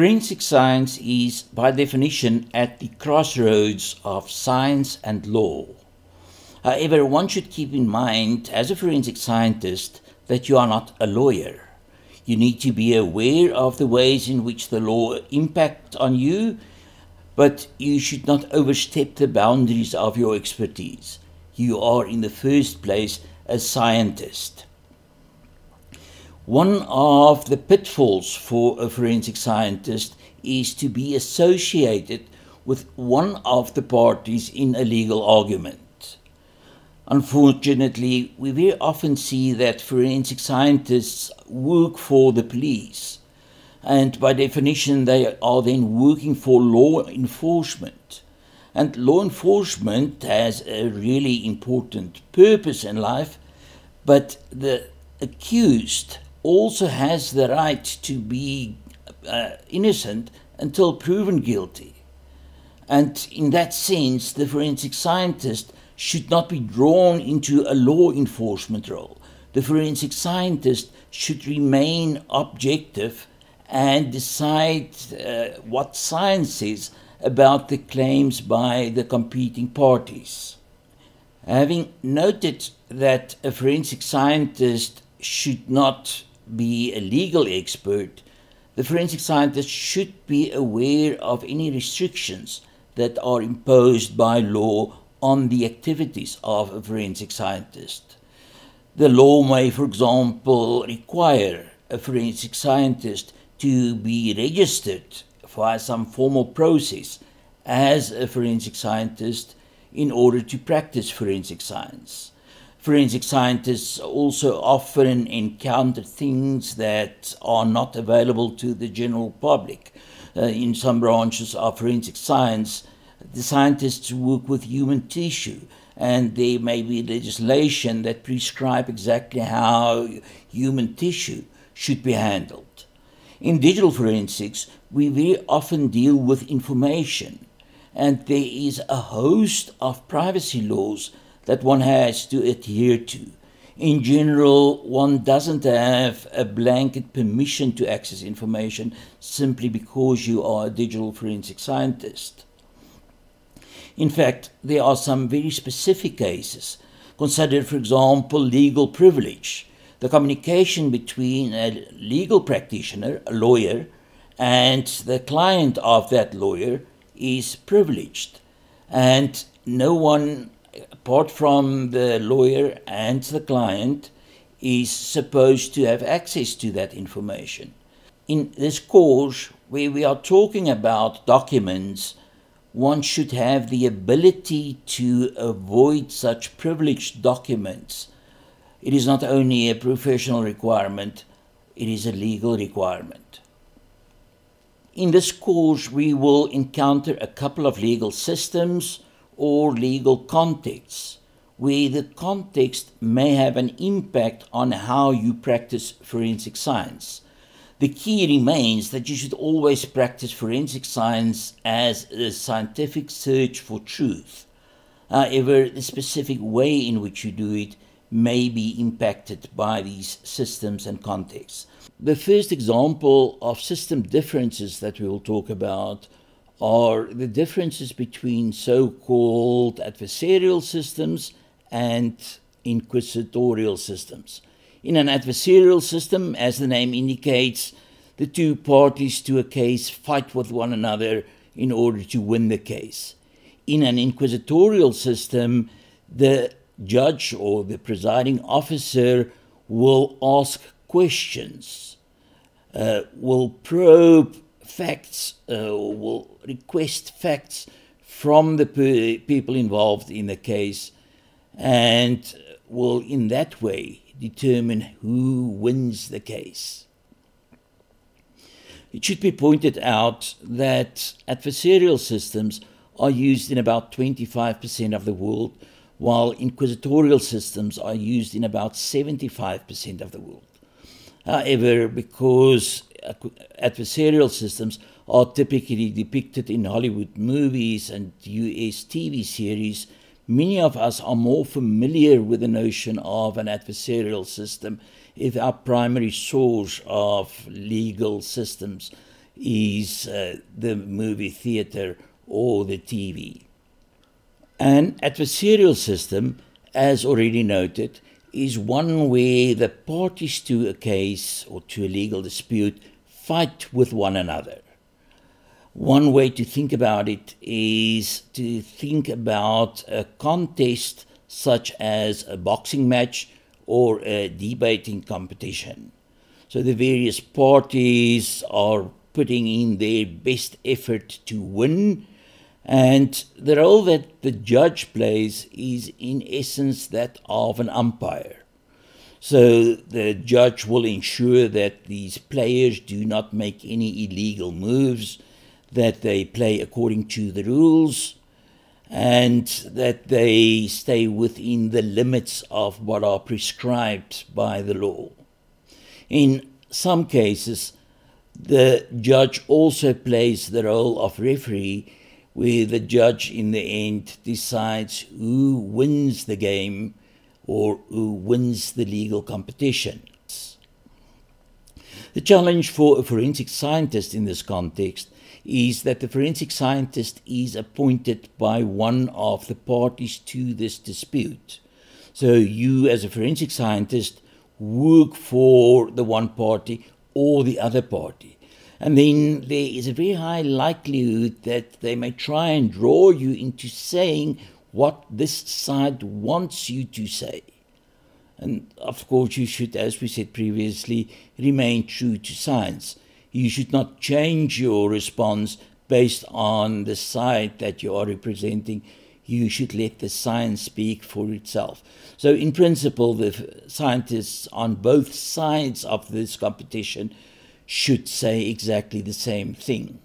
Forensic science is, by definition, at the crossroads of science and law. However, one should keep in mind, as a forensic scientist, that you are not a lawyer. You need to be aware of the ways in which the law impacts on you, but you should not overstep the boundaries of your expertise. You are, in the first place, a scientist. One of the pitfalls for a forensic scientist is to be associated with one of the parties in a legal argument. Unfortunately, we very often see that forensic scientists work for the police, and by definition, they are then working for law enforcement. And law enforcement has a really important purpose in life, but the accused also has the right to be uh, innocent until proven guilty. And in that sense, the forensic scientist should not be drawn into a law enforcement role. The forensic scientist should remain objective and decide uh, what science about the claims by the competing parties. Having noted that a forensic scientist should not be a legal expert, the forensic scientist should be aware of any restrictions that are imposed by law on the activities of a forensic scientist. The law may, for example, require a forensic scientist to be registered via some formal process as a forensic scientist in order to practice forensic science forensic scientists also often encounter things that are not available to the general public. Uh, in some branches of forensic science, the scientists work with human tissue, and there may be legislation that prescribe exactly how human tissue should be handled. In digital forensics, we very often deal with information, and there is a host of privacy laws that one has to adhere to. In general, one doesn't have a blanket permission to access information simply because you are a digital forensic scientist. In fact, there are some very specific cases. Consider, for example, legal privilege, the communication between a legal practitioner, a lawyer, and the client of that lawyer is privileged. And no one apart from the lawyer and the client, is supposed to have access to that information. In this course, where we are talking about documents, one should have the ability to avoid such privileged documents. It is not only a professional requirement, it is a legal requirement. In this course, we will encounter a couple of legal systems or legal contexts where the context may have an impact on how you practice forensic science. The key remains that you should always practice forensic science as a scientific search for truth. However, the specific way in which you do it may be impacted by these systems and contexts. The first example of system differences that we will talk about are the differences between so called adversarial systems and inquisitorial systems. In an adversarial system, as the name indicates, the two parties to a case fight with one another in order to win the case. In an inquisitorial system, the judge or the presiding officer will ask questions, uh, will probe facts, uh, will request facts from the pe- people involved in the case and will, in that way, determine who wins the case. It should be pointed out that adversarial systems are used in about 25% of the world, while inquisitorial systems are used in about 75% of the world. However, because adversarial systems are typically depicted in Hollywood movies and US TV series, many of us are more familiar with the notion of an adversarial system if our primary source of legal systems is uh, the movie theater or the TV. An adversarial system, as already noted, is one where the parties to a case or to a legal dispute fight with one another. One way to think about it is to think about a contest such as a boxing match or a debating competition. So the various parties are putting in their best effort to win, and the role that the judge plays is, in essence, that of an umpire. So the judge will ensure that these players do not make any illegal moves, that they play according to the rules, and that they stay within the limits of what are prescribed by the law. In some cases, the judge also plays the role of referee, where the judge in the end decides who wins the game or who wins the legal competition. The challenge for a forensic scientist in this context is that the forensic scientist is appointed by one of the parties to this dispute. So you, as a forensic scientist, work for the one party or the other party. And then there is a very high likelihood that they may try and draw you into saying what this side wants you to say. And of course, you should, as we said previously, remain true to science. You should not change your response based on the side that you are representing. You should let the science speak for itself. So, in principle, the scientists on both sides of this competition should say exactly the same thing.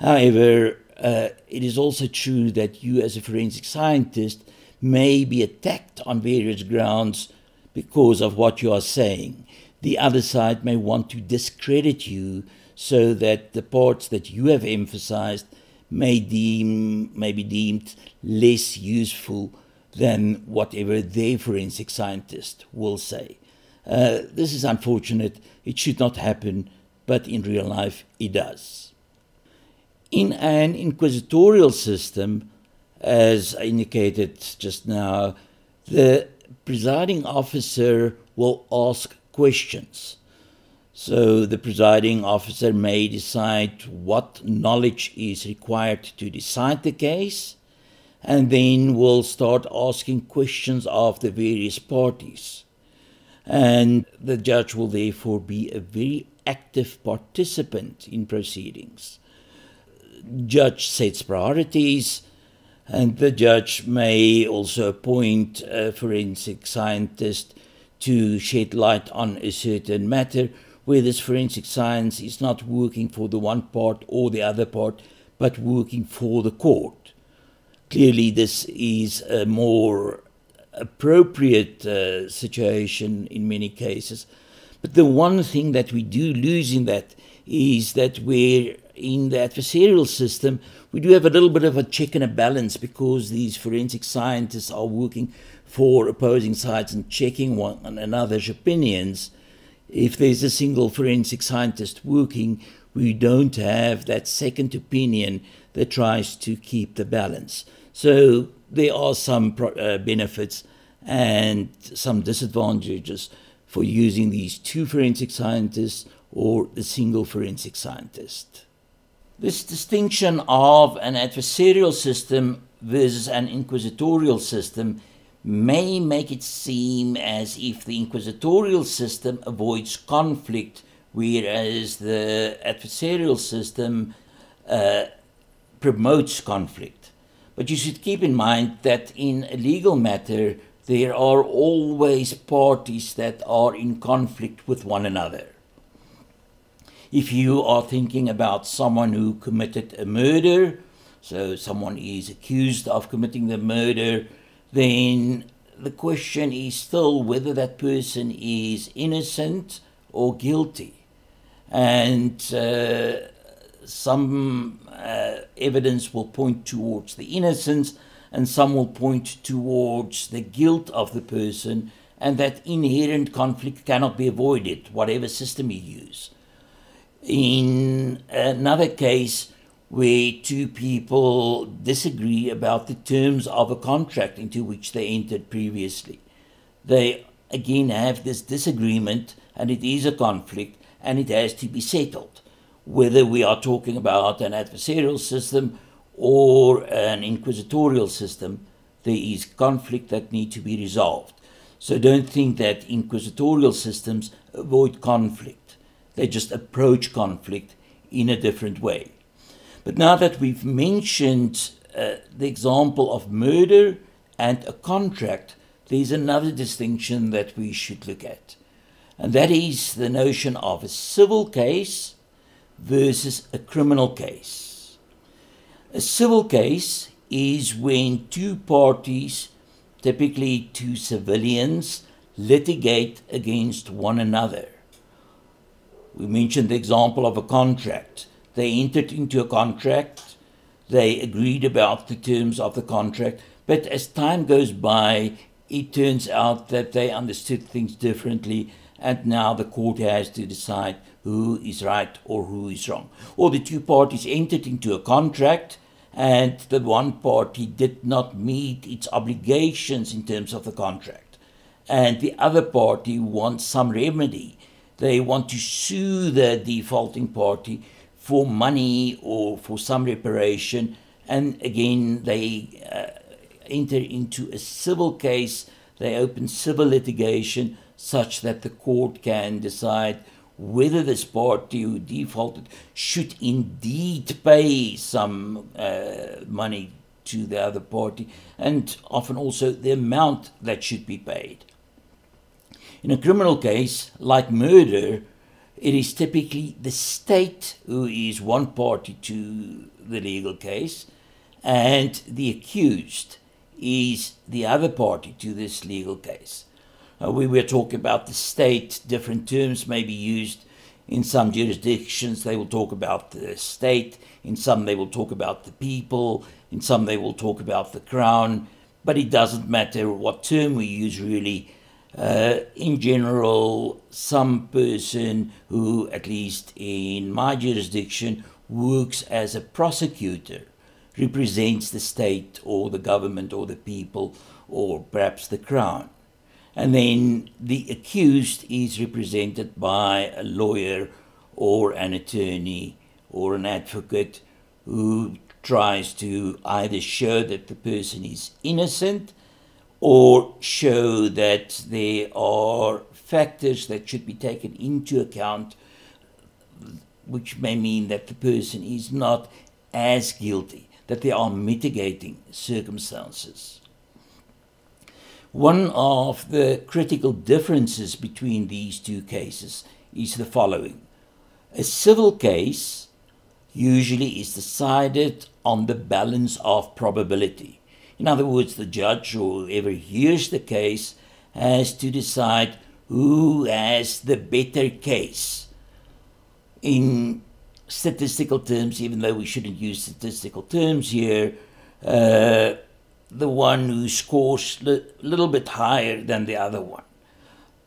However, uh, it is also true that you, as a forensic scientist, may be attacked on various grounds because of what you are saying the other side may want to discredit you so that the parts that you have emphasized may deem may be deemed less useful than whatever their forensic scientist will say. Uh, this is unfortunate. It should not happen, but in real life it does. In an inquisitorial system, as indicated just now, the presiding officer will ask questions. So the presiding officer may decide what knowledge is required to decide the case and then will start asking questions of the various parties. And the judge will therefore be a very active participant in proceedings. Judge sets priorities, and the judge may also appoint a forensic scientist to shed light on a certain matter where this forensic science is not working for the one part or the other part, but working for the court. Clearly, this is a more appropriate uh, situation in many cases. But the one thing that we do lose in that is that we're in the adversarial system, we do have a little bit of a check and a balance because these forensic scientists are working for opposing sides and checking one another's opinions. If there's a single forensic scientist working, we don't have that second opinion that tries to keep the balance. So there are some uh, benefits and some disadvantages for using these two forensic scientists or a single forensic scientist. This distinction of an adversarial system versus an inquisitorial system may make it seem as if the inquisitorial system avoids conflict, whereas the adversarial system uh, promotes conflict. But you should keep in mind that in a legal matter, there are always parties that are in conflict with one another. If you are thinking about someone who committed a murder, so someone is accused of committing the murder, then the question is still whether that person is innocent or guilty. And uh, some uh, evidence will point towards the innocence, and some will point towards the guilt of the person, and that inherent conflict cannot be avoided, whatever system you use. In another case, where two people disagree about the terms of a contract into which they entered previously. They again have this disagreement, and it is a conflict, and it has to be settled. Whether we are talking about an adversarial system or an inquisitorial system, there is conflict that need to be resolved. So don't think that inquisitorial systems avoid conflict. They just approach conflict in a different way. But now that we've mentioned uh, the example of murder and a contract, there's another distinction that we should look at. And that is the notion of a civil case versus a criminal case. A civil case is when two parties, typically two civilians, litigate against one another. We mentioned the example of a contract. They entered into a contract, they agreed about the terms of the contract, but as time goes by, it turns out that they understood things differently, and now the court has to decide who is right or who is wrong. Or the two parties entered into a contract, and the one party did not meet its obligations in terms of the contract, and the other party wants some remedy. They want to sue the defaulting party for money or for some reparation. And again, they uh, enter into a civil case, they open civil litigation such that the court can decide whether this party who defaulted should indeed pay some uh, money to the other party, and often also the amount that should be paid. In a criminal case, like murder, it is typically the state who is one party to the legal case, and the accused is the other party to this legal case. Uh, we were talking about the state, different terms may be used. In some jurisdictions, they will talk about the state. In some, they will talk about the people. In some, they will talk about the crown. But it doesn't matter what term we use, really uh, in general, some person who, at least in my jurisdiction, works as a prosecutor, represents the state or the government or the people or perhaps the crown. And then the accused is represented by a lawyer or an attorney or an advocate who tries to either show that the person is innocent or show that there are factors that should be taken into account, which may mean that the person is not as guilty, that there are mitigating circumstances. One of the critical differences between these two cases is the following. A civil case usually is decided on the balance of probability. In other words, the judge or whoever hears the case has to decide who has the better case. In statistical terms, even though we shouldn't use statistical terms here, uh, the one who scores a little bit higher than the other one.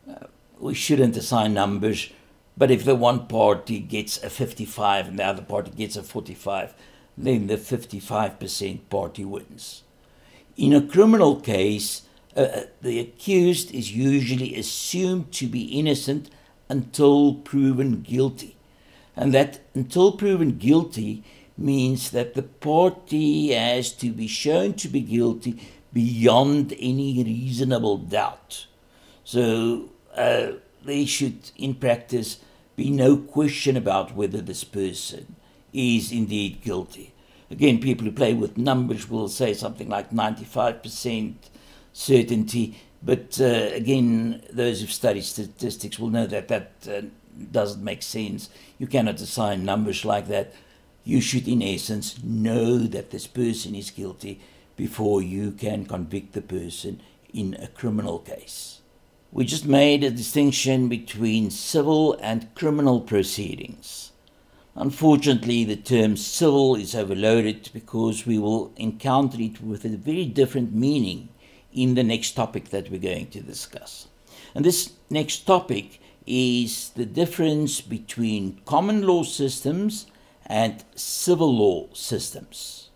Uh, we shouldn't assign numbers, but if the one party gets a 55 and the other party gets a 45, then the 55% party wins. In a criminal case, uh, uh, the accused is usually assumed to be innocent until proven guilty. And that until proven guilty means that the party has to be shown to be guilty beyond any reasonable doubt. So uh, there should, in practice, be no question about whether this person is indeed guilty. Again, people who play with numbers will say something like 95% certainty, but uh, again, those who've studied statistics will know that that uh, doesn't make sense. You cannot assign numbers like that. You should, in essence, know that this person is guilty before you can convict the person in a criminal case. We just made a distinction between civil and criminal proceedings. Unfortunately, the term civil is overloaded because we will encounter it with a very different meaning in the next topic that we're going to discuss. And this next topic is the difference between common law systems and civil law systems.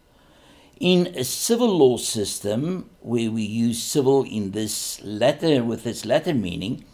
In a civil law system, where we use civil in this latter with its latter meaning,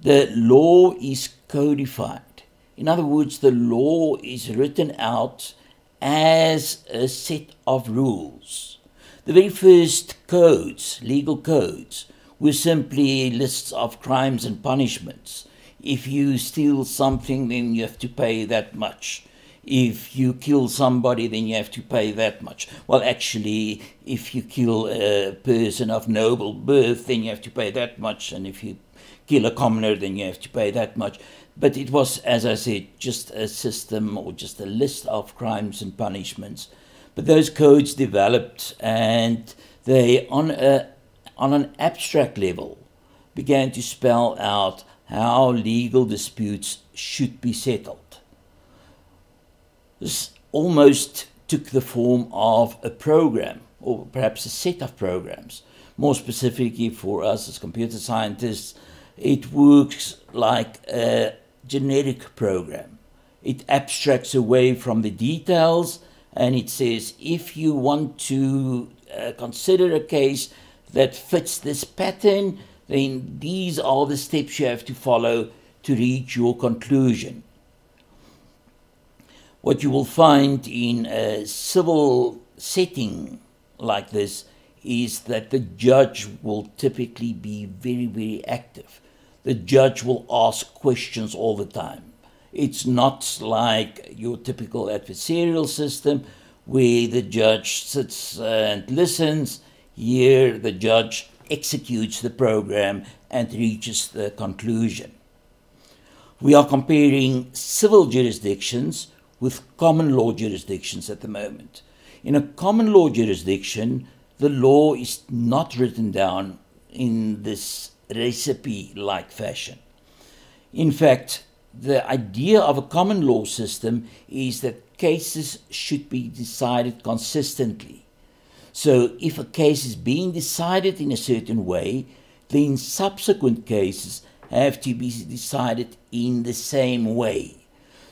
the law is codified. In other words, the law is written out as a set of rules. The very first codes, legal codes, were simply lists of crimes and punishments. If you steal something, then you have to pay that much. If you kill somebody, then you have to pay that much. Well, actually, if you kill a person of noble birth, then you have to pay that much. And if you kill a commoner, then you have to pay that much. But it was, as I said, just a system or just a list of crimes and punishments. But those codes developed and they, on, a, on an abstract level, began to spell out how legal disputes should be settled. This almost took the form of a program, or perhaps a set of programs. More specifically, for us as computer scientists, it works like a generic program. It abstracts away from the details and it says if you want to uh, consider a case that fits this pattern, then these are the steps you have to follow to reach your conclusion. What you will find in a civil setting like this is that the judge will typically be very, very active the judge will ask questions all the time. It's not like your typical adversarial system where the judge sits and listens. Here, the judge executes the program and reaches the conclusion. We are comparing civil jurisdictions with common law jurisdictions at the moment. In a common law jurisdiction, the law is not written down in this recipe like fashion. In fact, the idea of a common law system is that cases should be decided consistently. So, if a case is being decided in a certain way, then subsequent cases have to be decided in the same way.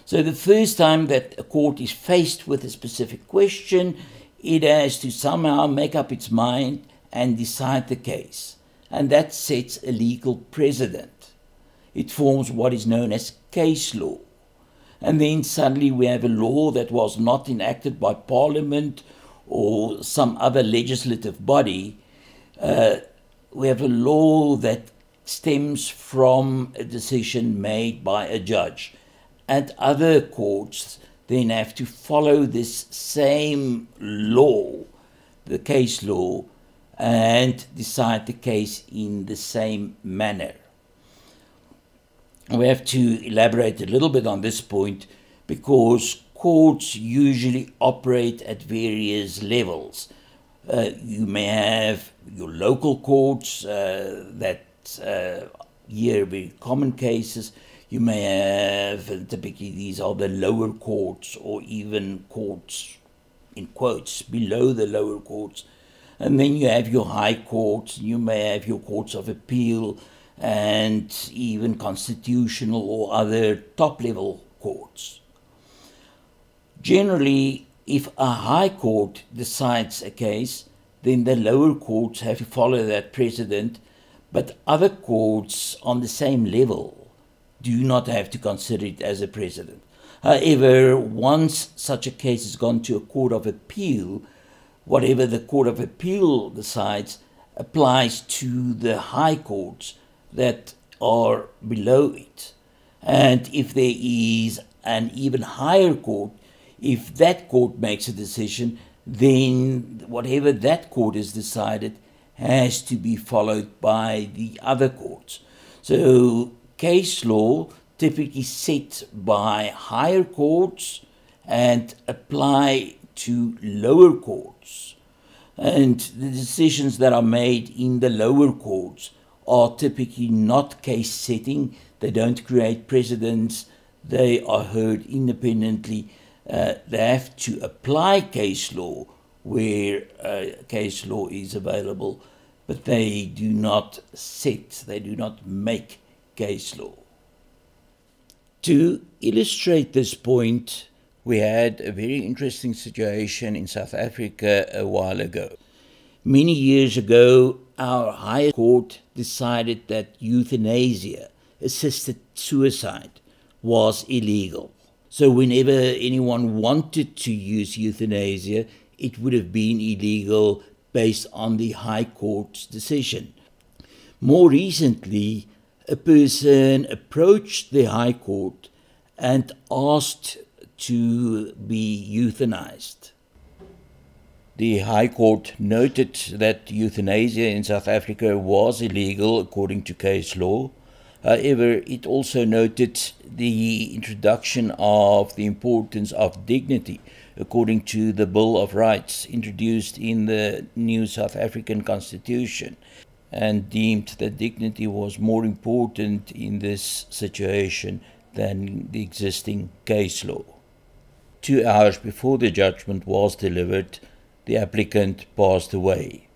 So, the first time that a court is faced with a specific question, it has to somehow make up its mind and decide the case and that sets a legal precedent. It forms what is known as case law. And then suddenly we have a law that was not enacted by Parliament or some other legislative body. Uh, we have a law that stems from a decision made by a judge. And other courts then have to follow this same law, the case law, and decide the case in the same manner. We have to elaborate a little bit on this point because courts usually operate at various levels. Uh, you may have your local courts uh, that uh, hear very common cases. You may have, typically, these are the lower courts or even courts, in quotes, below the lower courts and then you have your high courts, you may have your courts of appeal, and even constitutional or other top level courts. Generally, if a high court decides a case, then the lower courts have to follow that precedent, but other courts on the same level do not have to consider it as a precedent. However, once such a case has gone to a court of appeal, whatever the Court of Appeal decides applies to the high courts that are below it. And if there is an even higher court, if that court makes a decision, then whatever that court has decided has to be followed by the other courts. So, case law typically set by higher courts and apply to lower courts. And the decisions that are made in the lower courts are typically not case setting, they don't create precedents, they are heard independently. Uh, they have to apply case law where uh, case law is available, but they do not set, they do not make case law. To illustrate this point, we had a very interesting situation in South Africa a while ago. Many years ago, our High Court decided that euthanasia, assisted suicide, was illegal. So, whenever anyone wanted to use euthanasia, it would have been illegal based on the High Court's decision. More recently, a person approached the High Court and asked to be euthanized. The High Court noted that euthanasia in South Africa was illegal according to case law. However, it also noted the introduction of the importance of dignity according to the Bill of Rights introduced in the new South African Constitution and deemed that dignity was more important in this situation than the existing case law. Two hours before the judgment was delivered, the applicant passed away.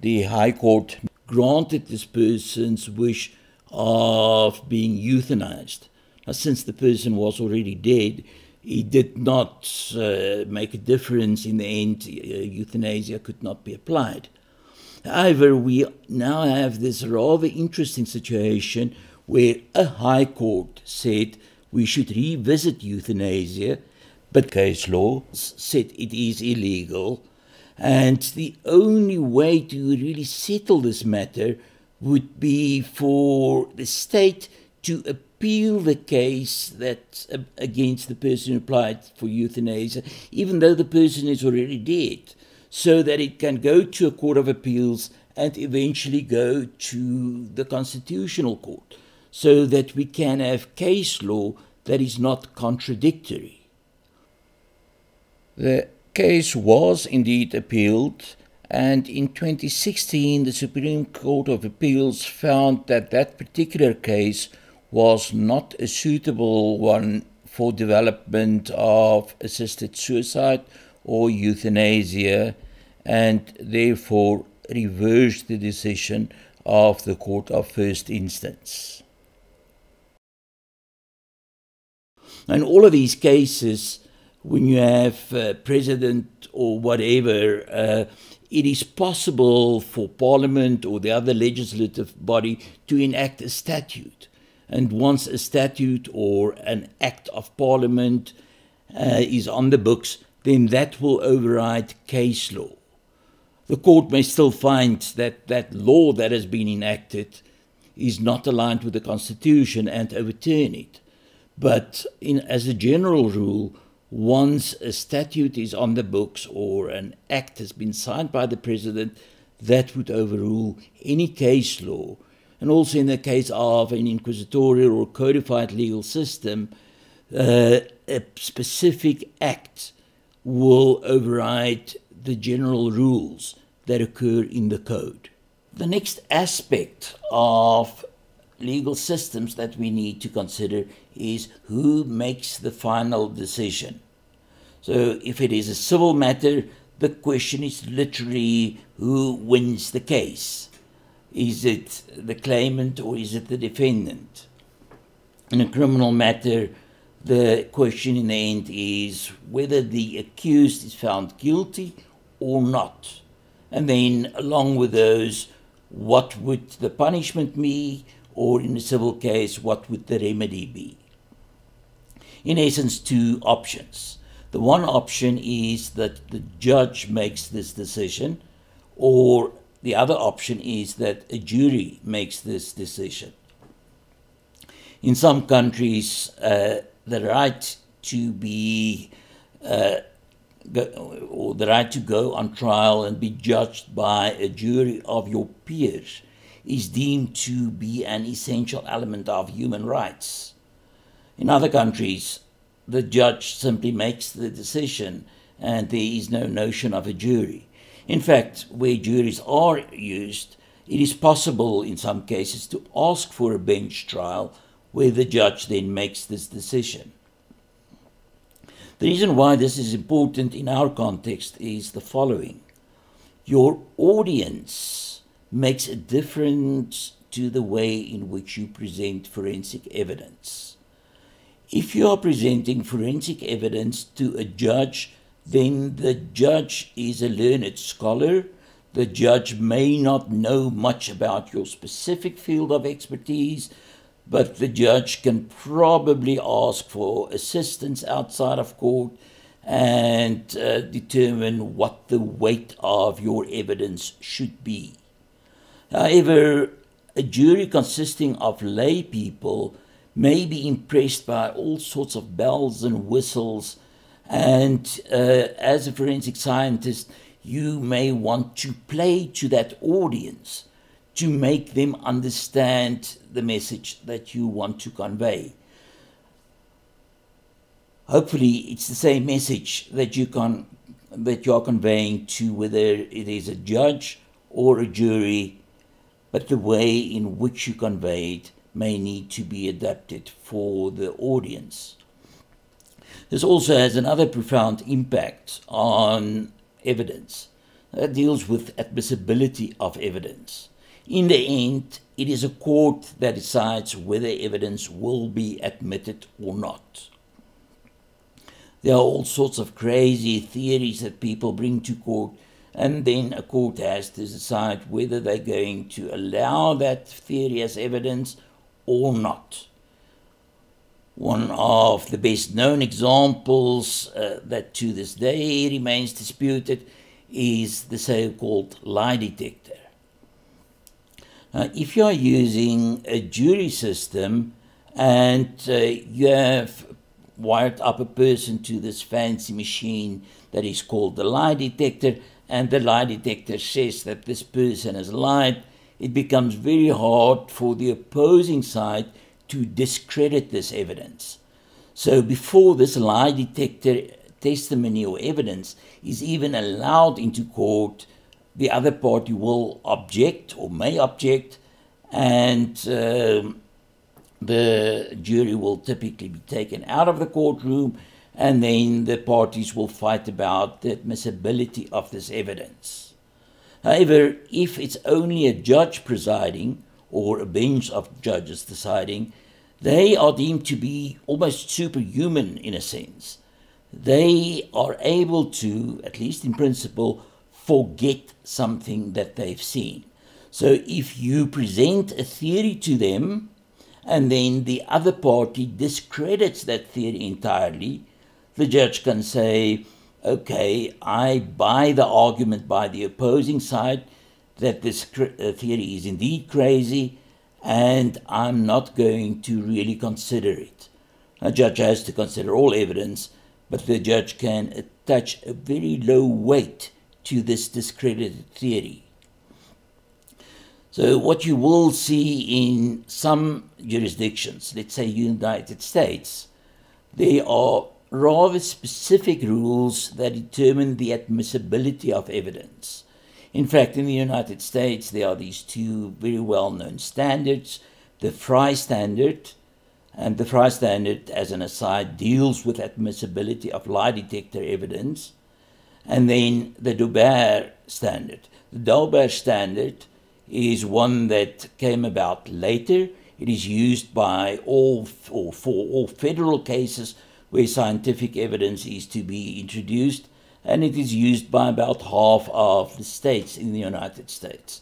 The High Court granted this person's wish of being euthanized. Now, since the person was already dead, it did not uh, make a difference in the end. Uh, euthanasia could not be applied. However, we now have this rather interesting situation where a high court said we should revisit euthanasia, but case law said it is illegal. And the only way to really settle this matter would be for the state to appeal the case that uh, against the person who applied for euthanasia, even though the person is already dead so that it can go to a court of appeals and eventually go to the constitutional court so that we can have case law that is not contradictory. The case was indeed appealed, and in 2016, the Supreme Court of Appeals found that that particular case was not a suitable one for development of assisted suicide or euthanasia and therefore reversed the decision of the Court of First Instance. In all of these cases, when you have a precedent or whatever, uh, it is possible for Parliament or the other legislative body to enact a statute. And once a statute or an act of Parliament uh, is on the books, then that will override case law. The court may still find that that law that has been enacted is not aligned with the Constitution and overturn it. But in, as a general rule, once a statute is on the books or an act has been signed by the President, that would overrule any case law. And also in the case of an inquisitorial or codified legal system, uh, a specific act will override the general rules that occur in the code. The next aspect of legal systems that we need to consider is who makes the final decision. So, if it is a civil matter, the question is literally who wins the case. Is it the claimant or is it the defendant? In a criminal matter, the question in the end is whether the accused is found guilty or not. And then, along with those, what would the punishment be, or in a civil case, what would the remedy be? In essence, two options. The one option is that the judge makes this decision, or the other option is that a jury makes this decision. In some countries, uh, the right to be uh, go, or the right to go on trial and be judged by a jury of your peers is deemed to be an essential element of human rights. In other countries, the judge simply makes the decision and there is no notion of a jury. In fact, where juries are used, it is possible in some cases to ask for a bench trial where the judge then makes this decision. The reason why this is important in our context is the following your audience makes a difference to the way in which you present forensic evidence. If you are presenting forensic evidence to a judge, then the judge is a learned scholar. The judge may not know much about your specific field of expertise, but the judge can probably ask for assistance outside of court and uh, determine what the weight of your evidence should be. However, a jury consisting of lay people may be impressed by all sorts of bells and whistles, and uh, as a forensic scientist, you may want to play to that audience to make them understand the message that you want to convey. Hopefully, it's the same message that you can that you are conveying to whether it is a judge or a jury, but the way in which you convey it may need to be adapted for the audience. This also has another profound impact on evidence that deals with admissibility of evidence. In the end, it is a court that decides whether evidence will be admitted or not. There are all sorts of crazy theories that people bring to court, and then a court has to decide whether they're going to allow that theory as evidence or not. One of the best known examples uh, that to this day remains disputed is the so called lie detector. If you are using a jury system and uh, you have wired up a person to this fancy machine that is called the lie detector, and the lie detector says that this person has lied, it becomes very hard for the opposing side to discredit this evidence. So, before this lie detector testimony or evidence is even allowed into court, the other party will object or may object, and um, the jury will typically be taken out of the courtroom, and then the parties will fight about the admissibility of this evidence. However, if it's only a judge presiding or a bench of judges deciding, they are deemed to be almost superhuman in a sense. They are able to, at least in principle, forget something that they've seen. So if you present a theory to them and then the other party discredits that theory entirely, the judge can say, okay, I buy the argument by the opposing side that this uh, theory is indeed crazy and I'm not going to really consider it. A judge has to consider all evidence, but the judge can attach a very low weight to this discredited theory. So, what you will see in some jurisdictions, let's say United States, there are rather specific rules that determine the admissibility of evidence. In fact, in the United States, there are these two very well known standards the Frye Standard, and the Frye Standard, as an aside, deals with admissibility of lie detector evidence, and then the Daubert Standard. The Daubert Standard is one that came about later. It is used by all or for all federal cases where scientific evidence is to be introduced, and it is used by about half of the states in the United States.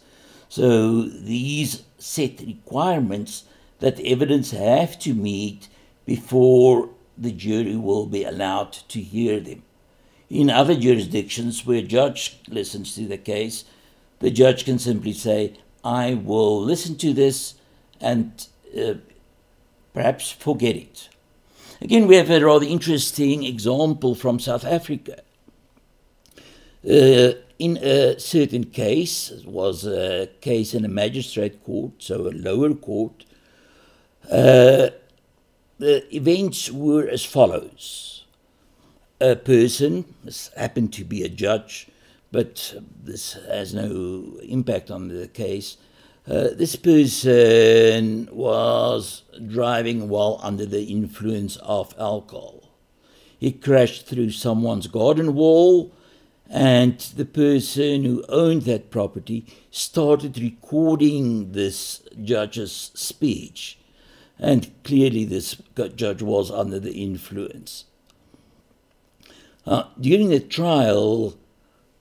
So these set requirements that evidence have to meet before the jury will be allowed to hear them. In other jurisdictions where a judge listens to the case, the judge can simply say, I will listen to this and uh, perhaps forget it. Again, we have a rather interesting example from South Africa. Uh, in a certain case, it was a case in a magistrate court, so a lower court, uh, the events were as follows. A person, this happened to be a judge, but this has no impact on the case. Uh, this person was driving while under the influence of alcohol. He crashed through someone's garden wall and the person who owned that property started recording this judge's speech. And clearly, this judge was under the influence. Uh, during the trial,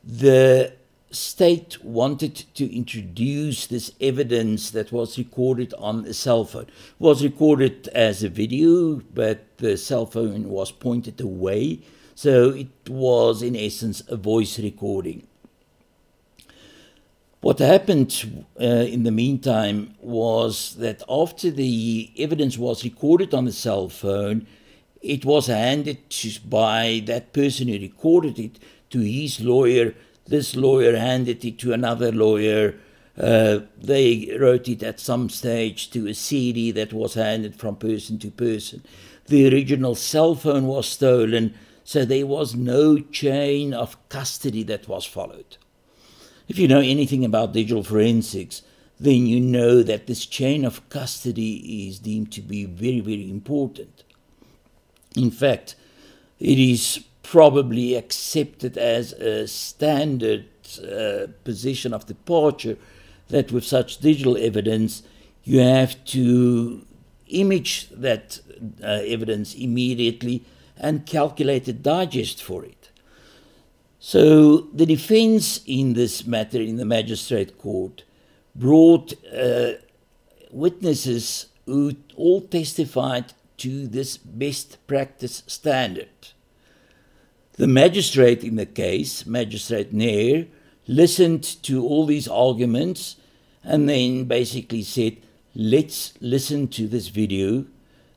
the state wanted to introduce this evidence that was recorded on a cell phone. It was recorded as a video, but the cell phone was pointed away, so it was in essence a voice recording. What happened uh, in the meantime was that after the evidence was recorded on the cell phone, it was handed by that person who recorded it to his lawyer this lawyer handed it to another lawyer. Uh, they wrote it at some stage to a CD that was handed from person to person. The original cell phone was stolen, so there was no chain of custody that was followed. If you know anything about digital forensics, then you know that this chain of custody is deemed to be very, very important. In fact, it is probably accepted as a standard uh, position of departure that with such digital evidence you have to image that uh, evidence immediately and calculate a digest for it. So the defense in this matter in the magistrate court brought uh, witnesses who all testified to this best practice standard. The magistrate in the case, Magistrate Nair, listened to all these arguments and then basically said, let's listen to this video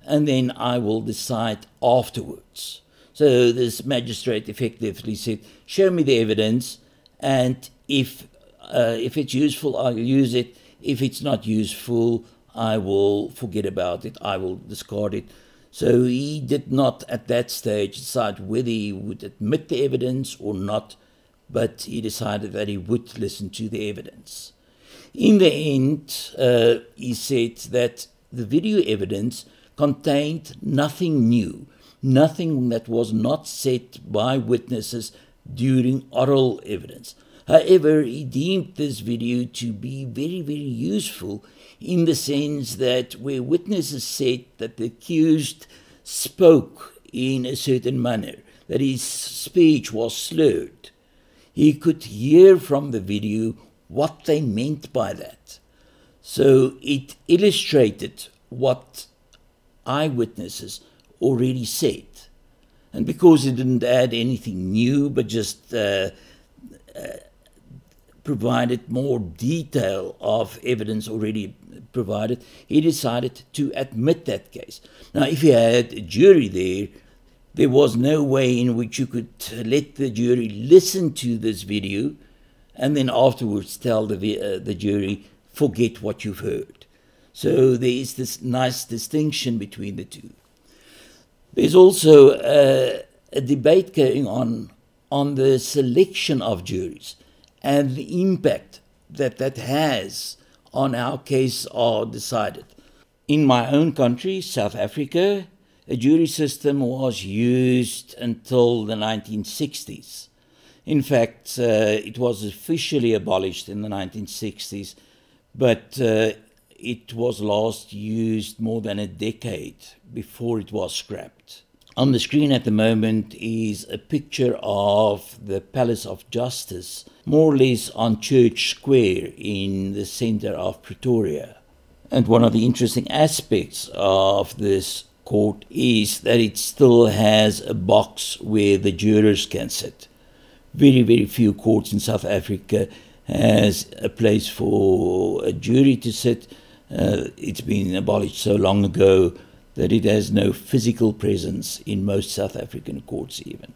and then I will decide afterwards. So this magistrate effectively said, show me the evidence and if, uh, if it's useful, I'll use it. If it's not useful, I will forget about it. I will discard it. So he did not at that stage decide whether he would admit the evidence or not, but he decided that he would listen to the evidence. In the end, uh, he said that the video evidence contained nothing new, nothing that was not said by witnesses during oral evidence. However, he deemed this video to be very, very useful in the sense that where witnesses said that the accused spoke in a certain manner, that his speech was slurred, he could hear from the video what they meant by that. So it illustrated what eyewitnesses already said. And because it didn't add anything new, but just uh, uh, provided more detail of evidence already provided, he decided to admit that case. Now, if you had a jury there, there was no way in which you could let the jury listen to this video and then afterwards tell the, uh, the jury, forget what you've heard. So there is this nice distinction between the two. There's also uh, a debate going on on the selection of juries and the impact that that has on our case are decided. In my own country, South Africa, a jury system was used until the 1960s. In fact, uh, it was officially abolished in the 1960s, but uh, it was last used more than a decade before it was scrapped. On the screen at the moment is a picture of the Palace of Justice, more or less on Church Square in the center of Pretoria. And one of the interesting aspects of this court is that it still has a box where the jurors can sit. Very, very few courts in South Africa has a place for a jury to sit. Uh, it's been abolished so long ago that it has no physical presence in most South African courts, even.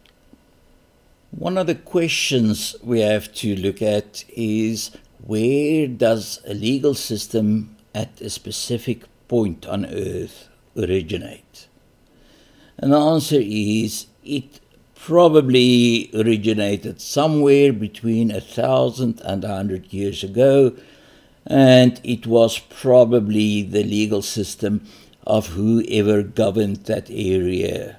One of the questions we have to look at is where does a legal system at a specific point on earth originate? And the answer is it probably originated somewhere between a thousand and a hundred years ago, and it was probably the legal system of whoever governed that area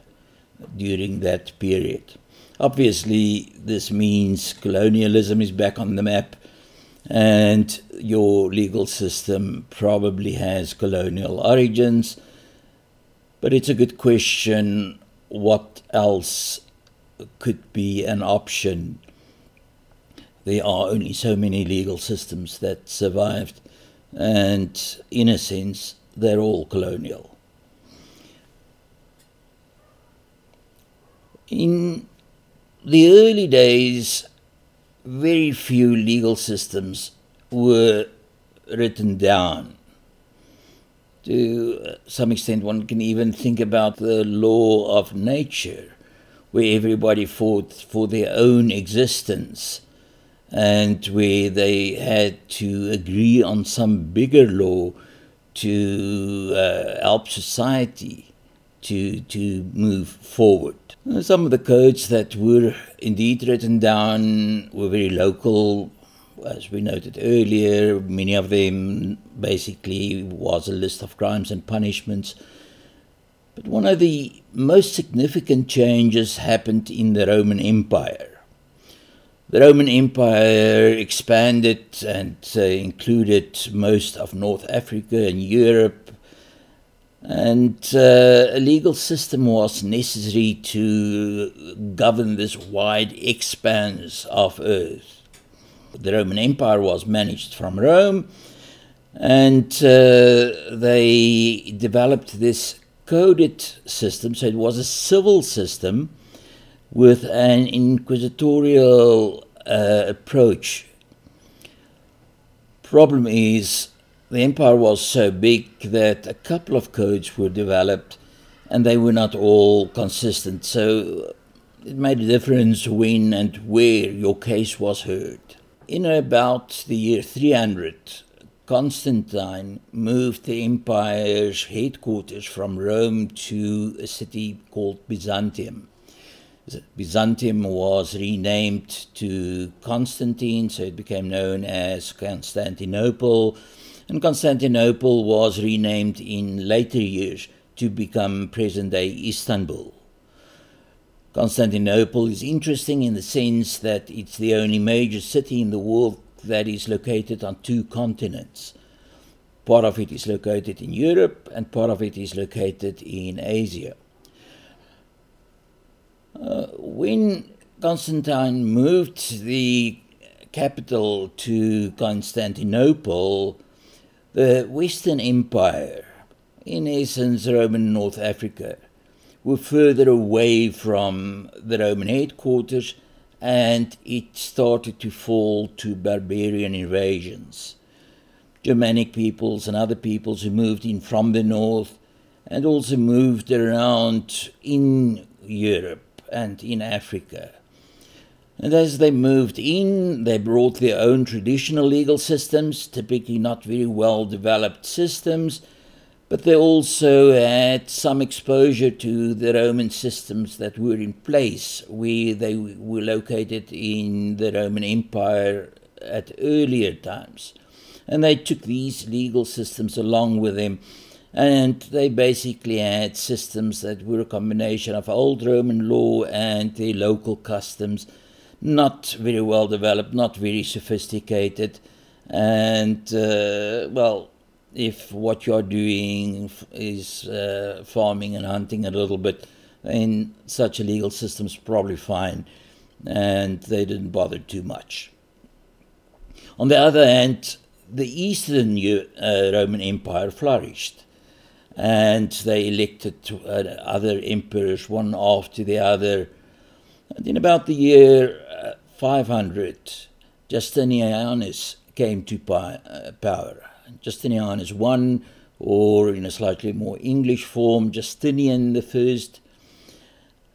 during that period. Obviously, this means colonialism is back on the map, and your legal system probably has colonial origins. But it's a good question what else could be an option? There are only so many legal systems that survived, and in a sense, they're all colonial. In the early days, very few legal systems were written down. To uh, some extent, one can even think about the law of nature, where everybody fought for their own existence and where they had to agree on some bigger law to uh, help society to, to move forward. Some of the codes that were indeed written down were very local, as we noted earlier. Many of them basically was a list of crimes and punishments. But one of the most significant changes happened in the Roman Empire. The Roman Empire expanded and uh, included most of North Africa and Europe and uh, a legal system was necessary to govern this wide expanse of earth. The Roman Empire was managed from Rome, and uh, they developed this coded system. So it was a civil system with an inquisitorial uh, approach. Problem is, the empire was so big that a couple of codes were developed and they were not all consistent. So it made a difference when and where your case was heard. In about the year 300, Constantine moved the empire's headquarters from Rome to a city called Byzantium. Byzantium was renamed to Constantine, so it became known as Constantinople and Constantinople was renamed in later years to become present day Istanbul. Constantinople is interesting in the sense that it's the only major city in the world that is located on two continents. Part of it is located in Europe and part of it is located in Asia. Uh, when Constantine moved the capital to Constantinople, the Western Empire, in essence Roman North Africa, were further away from the Roman headquarters and it started to fall to barbarian invasions. Germanic peoples and other peoples who moved in from the north and also moved around in Europe and in Africa. And as they moved in, they brought their own traditional legal systems, typically not very well developed systems, but they also had some exposure to the Roman systems that were in place where they were located in the Roman Empire at earlier times. And they took these legal systems along with them. And they basically had systems that were a combination of old Roman law and the local customs. Not very well developed, not very sophisticated, and uh, well, if what you're doing is uh, farming and hunting a little bit, then such a legal system's probably fine, and they didn't bother too much. On the other hand, the Eastern uh, Roman Empire flourished, and they elected uh, other emperors one after the other. And in about the year 500, Justinianus came to uh, power. Justinianus I, or in a slightly more English form, Justinian the First.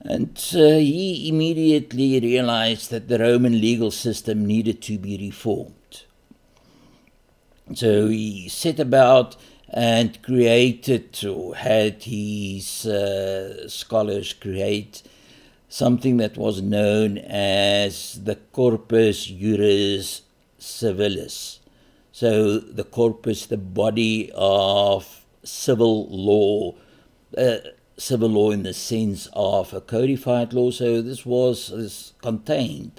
And uh, he immediately realized that the Roman legal system needed to be reformed. So he set about and created, to had his uh, scholars create, something that was known as the corpus juris civilis. So, the corpus, the body of civil law, uh, civil law in the sense of a codified law, so this was this contained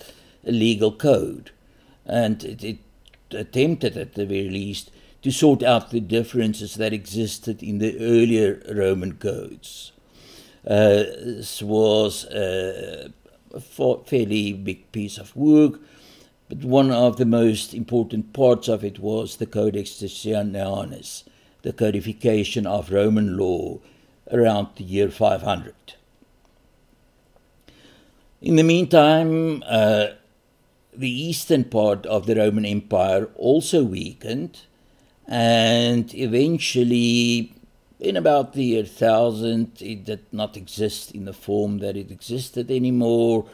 a legal code, and it, it attempted at the very least to sort out the differences that existed in the earlier Roman codes. Uh, this was a fairly big piece of work, but one of the most important parts of it was the Codex Justinianus, the codification of Roman law around the year 500. In the meantime, uh, the eastern part of the Roman Empire also weakened, and eventually, in about the year 1000, it did not exist in the form that it existed anymore,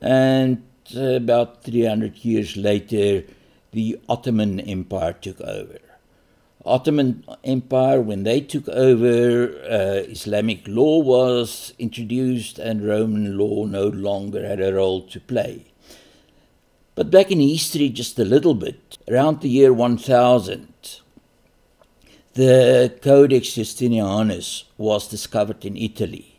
and about 300 years later, the Ottoman Empire took over. Ottoman Empire, when they took over, uh, Islamic law was introduced and Roman law no longer had a role to play. But back in history, just a little bit, around the year 1000, the Codex Justinianus was discovered in Italy,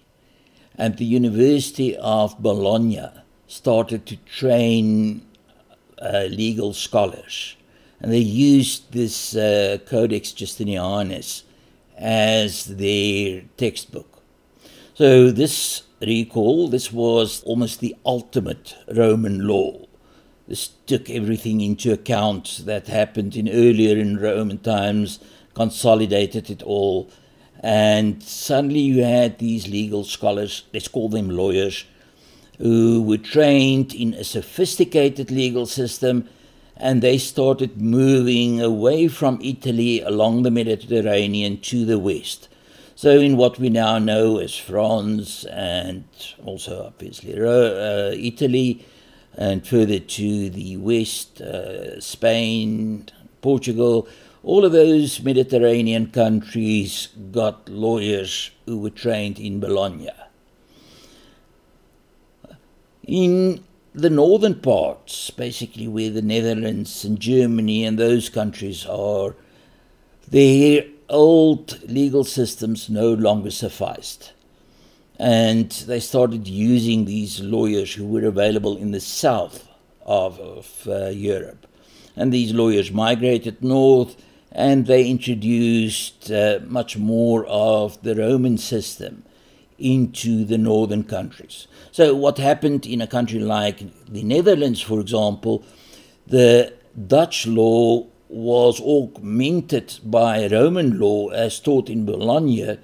and the University of Bologna started to train uh, legal scholars. And they used this uh, Codex Justinianus as their textbook. So, this recall, this was almost the ultimate Roman law. This took everything into account that happened in earlier in Roman times, consolidated it all, and suddenly you had these legal scholars, let's call them lawyers, who were trained in a sophisticated legal system and they started moving away from Italy along the Mediterranean to the west. So, in what we now know as France and also obviously uh, Italy, and further to the west, uh, Spain, Portugal, all of those Mediterranean countries got lawyers who were trained in Bologna. In the northern parts, basically where the Netherlands and Germany and those countries are, their old legal systems no longer sufficed and they started using these lawyers who were available in the south of, of uh, Europe. And these lawyers migrated north and they introduced uh, much more of the Roman system into the northern countries. So, what happened in a country like the Netherlands, for example, the Dutch law was augmented by Roman law as taught in Bologna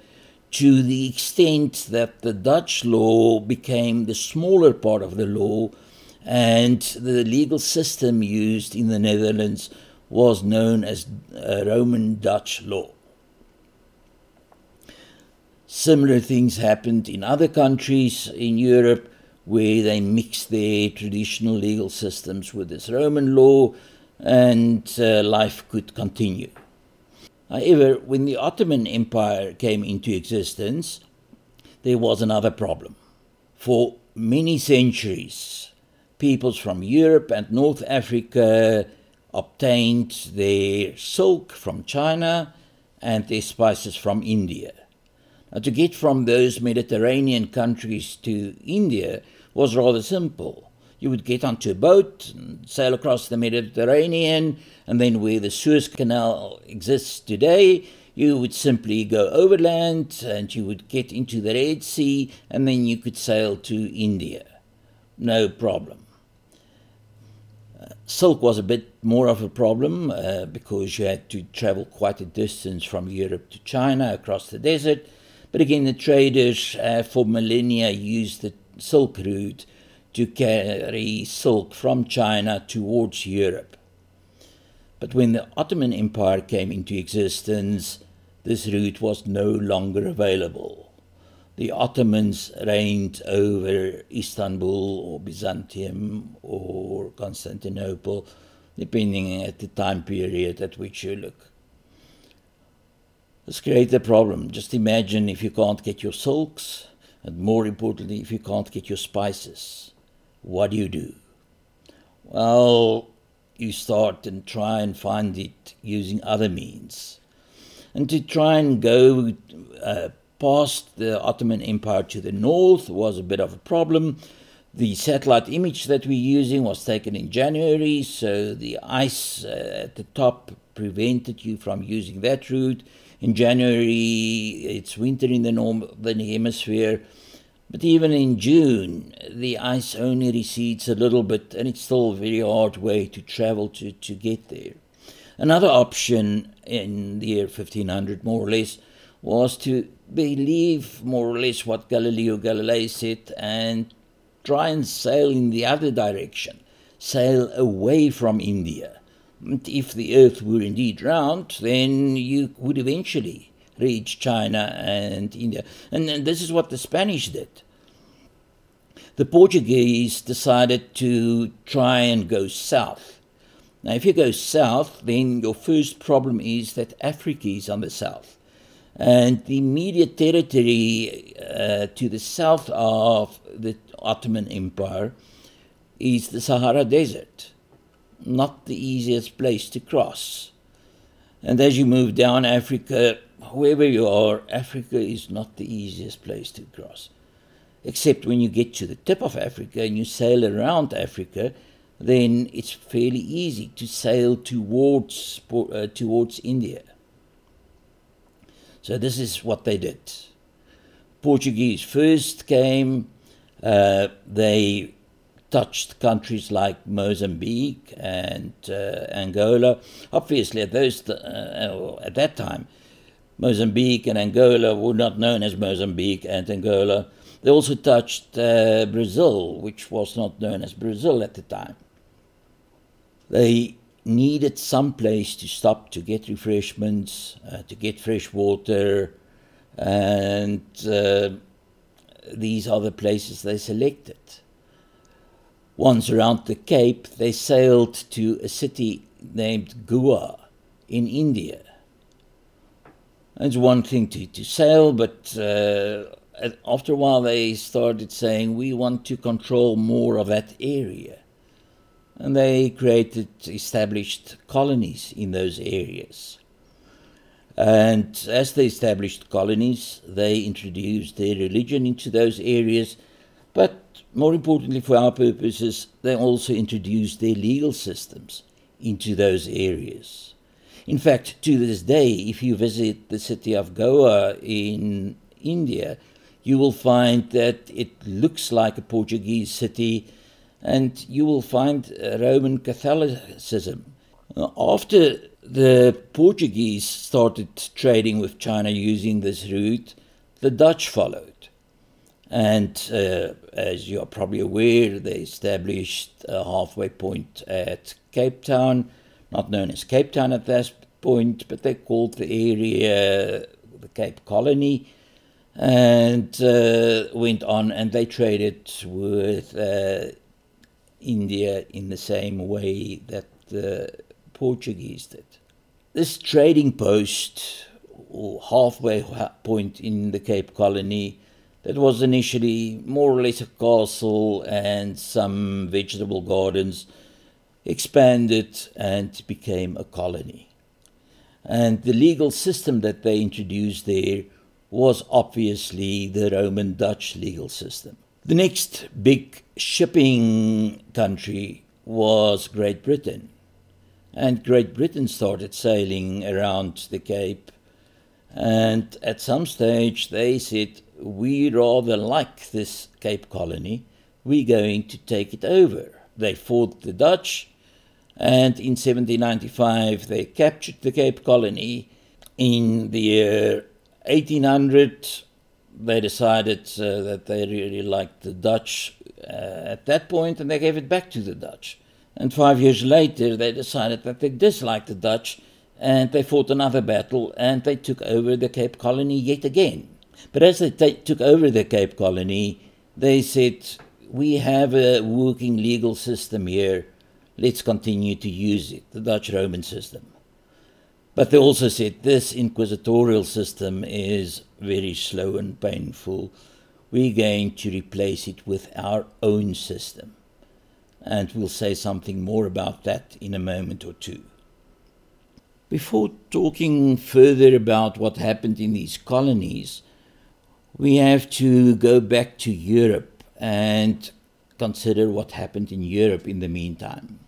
to the extent that the Dutch law became the smaller part of the law and the legal system used in the Netherlands was known as uh, Roman Dutch law. Similar things happened in other countries in Europe where they mixed their traditional legal systems with this Roman law and uh, life could continue. However, when the Ottoman Empire came into existence, there was another problem. For many centuries, peoples from Europe and North Africa obtained their silk from China and their spices from India. Now, to get from those Mediterranean countries to India was rather simple. You would get onto a boat and sail across the Mediterranean, and then where the Suez Canal exists today, you would simply go overland and you would get into the Red Sea, and then you could sail to India. No problem. Silk was a bit more of a problem uh, because you had to travel quite a distance from Europe to China across the desert. But again, the traders uh, for millennia used the Silk Route to carry silk from China towards Europe. But when the Ottoman Empire came into existence, this route was no longer available. The Ottomans reigned over Istanbul or Byzantium or Constantinople, depending at the time period at which you look. This creates a problem. Just imagine if you can't get your silks, and more importantly, if you can't get your spices what do you do? Well, you start and try and find it using other means. And to try and go uh, past the Ottoman Empire to the north was a bit of a problem. The satellite image that we're using was taken in January, so the ice uh, at the top prevented you from using that route. In January, it's winter in the northern hemisphere, but even in June, the ice only recedes a little bit, and it's still a very hard way to travel to, to get there. Another option in the year 1500, more or less, was to believe more or less what Galileo Galilei said and try and sail in the other direction, sail away from India. And if the earth were indeed round, then you would eventually reach China and India. And, and this is what the Spanish did. The Portuguese decided to try and go south. Now, if you go south, then your first problem is that Africa is on the south. And the immediate territory uh, to the south of the Ottoman Empire is the Sahara Desert. Not the easiest place to cross. And as you move down Africa, wherever you are, Africa is not the easiest place to cross. Except when you get to the tip of Africa and you sail around Africa, then it's fairly easy to sail towards, uh, towards India. So this is what they did. Portuguese first came, uh, they touched countries like Mozambique and uh, Angola. Obviously, at those uh, at that time, Mozambique and Angola were not known as Mozambique and Angola. They also touched uh, Brazil, which was not known as Brazil at the time. They needed some place to stop to get refreshments, uh, to get fresh water, and uh, these are the places they selected. Once around the Cape, they sailed to a city named Goa in India. It's one thing to, to sail, but uh, after a while they started saying, we want to control more of that area and they created, established colonies in those areas. And as they established colonies, they introduced their religion into those areas, but more importantly for our purposes, they also introduced their legal systems into those areas. In fact, to this day, if you visit the city of Goa in India, you will find that it looks like a Portuguese city and you will find Roman Catholicism. After the Portuguese started trading with China using this route, the Dutch followed. And uh, as you are probably aware, they established a halfway point at Cape Town, not known as Cape Town at that point, but they called the area the Cape Colony, and uh, went on and they traded with uh, India in the same way that the Portuguese did. This trading post, or halfway point in the Cape Colony, that was initially more or less a castle and some vegetable gardens, expanded and became a colony. And the legal system that they introduced there was obviously the Roman Dutch legal system. The next big shipping country was Great Britain. And Great Britain started sailing around the Cape. And at some stage, they said, We rather like this Cape colony. We're going to take it over. They fought the Dutch. And in 1795, they captured the Cape colony. In the year 1800, they decided uh, that they really liked the Dutch uh, at that point and they gave it back to the Dutch. And five years later, they decided that they disliked the Dutch and they fought another battle and they took over the Cape Colony yet again. But as they took over the Cape Colony, they said, We have a working legal system here, let's continue to use it, the Dutch Roman system. But they also said this inquisitorial system is very slow and painful. We're going to replace it with our own system. And we'll say something more about that in a moment or two. Before talking further about what happened in these colonies, we have to go back to Europe and consider what happened in Europe in the meantime.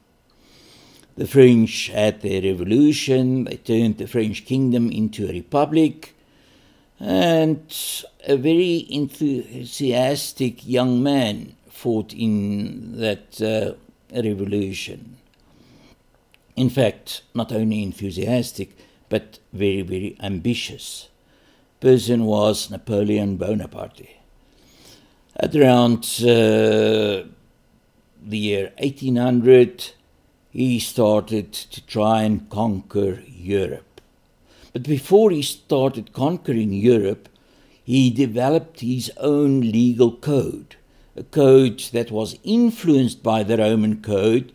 The French had their revolution, they turned the French kingdom into a republic, and a very enthusiastic young man fought in that uh, revolution. In fact, not only enthusiastic, but very, very ambitious. Person was Napoleon Bonaparte. At around uh, the year 1800, he started to try and conquer Europe. But before he started conquering Europe, he developed his own legal code, a code that was influenced by the Roman code,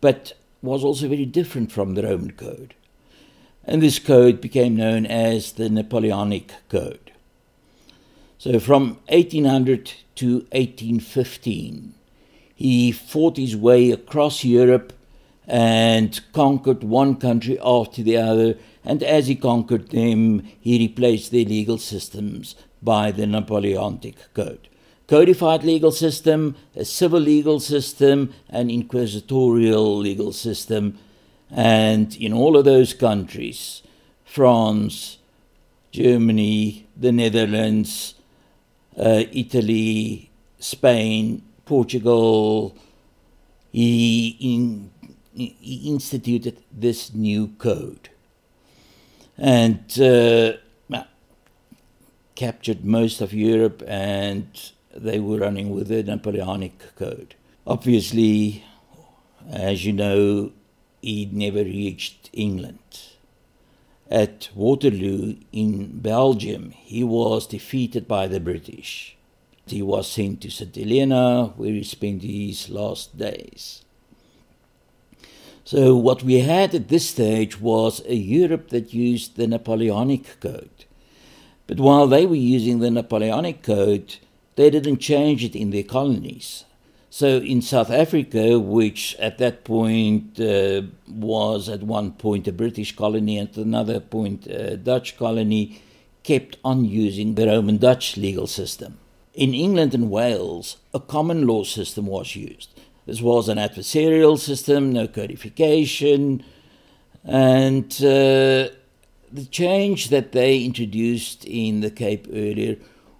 but was also very different from the Roman code. And this code became known as the Napoleonic Code. So from 1800 to 1815, he fought his way across Europe and conquered one country after the other. And as he conquered them, he replaced their legal systems by the Napoleonic Code. Codified legal system, a civil legal system, an inquisitorial legal system. And in all of those countries, France, Germany, the Netherlands, uh, Italy, Spain, Portugal, he in he instituted this new code and uh, captured most of Europe and they were running with the Napoleonic Code. Obviously, as you know, he never reached England. At Waterloo in Belgium, he was defeated by the British. He was sent to St. Helena, where he spent his last days. So, what we had at this stage was a Europe that used the Napoleonic Code. But while they were using the Napoleonic Code, they didn't change it in their colonies. So, in South Africa, which at that point uh, was at one point a British colony and at another point a Dutch colony, kept on using the Roman Dutch legal system. In England and Wales, a common law system was used. This was an adversarial system, no codification, and uh, the change that they introduced in the Cape earlier